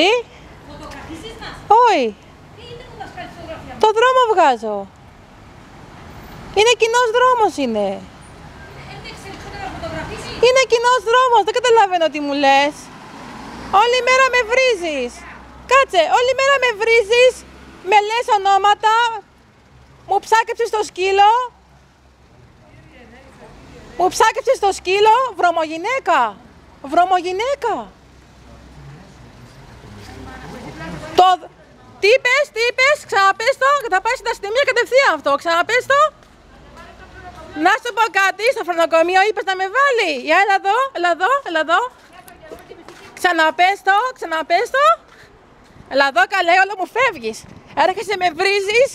Τι; Φωτογραφίζεις μας. Όχι. Τι είναι που μας κάνει φωτογραφία; Το δρόμο βγάζω. Είναι κοινός δρόμος είναι. Έντεξε λίγο να φωτογραφίσεις. Είναι κοινός δρόμος. Δεν καταλαβαίνω τι μου λες. Όλη μέρα με βρίζεις. Κάτσε, όλη μέρα με βρίζεις. Με λες ονόματα. Μου ψάκεψες το σκύλο. Μου ψάκεψες το σκύλο. Βρωμογυναίκα. Βρωμογυναίκα. Το... Τι είπες, τι είπες, ξαναπες το, θα πάει στην αστυνομία κατευθείαν αυτό, ξαναπες το. Να σου πω κάτι, στο φρονοκομείο είπες να με βάλει. Για έλα εδώ, έλα εδώ, έλα εδώ. Ξαναπες το, ξαναπες το. Έλα εδώ καλέ, όλο μου φεύγεις. Έρχεσαι με βρίζεις,